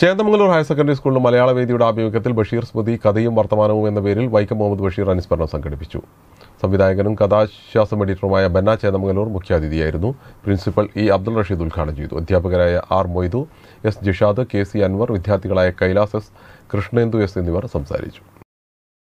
Chennamangallur higher secondary സ്കൂളിൽ മലയാള വേദിയുടെ ആഭിമുഖ്യത്തിൽ ബഷീർ സ്മൃതി കഥയും വർത്തമാനവും എന്ന പേരിൽ വൈക്കം മുഹമ്മദ് ബഷീർ അനുസ്മരണം സംഘടിപ്പിച്ചു. സംവിധായകനും കഥാശ്വാസം എഡിറ്ററുമായ ബന്ന ചേന്ദമംഗലൂർ മുഖ്യാതിഥിയായിരുന്നു. പ്രിൻസിപ്പൽ ഇ അബ്ദുൾ റഷീദ് ഉദ്ഘാടനം ചെയ്തു. അധ്യാപകരായ R Moidu S Jishad K C Anwar വിദ്യാർത്ഥികളായ Kailas S Krishnendu S എന്നിവർ സംസാരിച്ചു.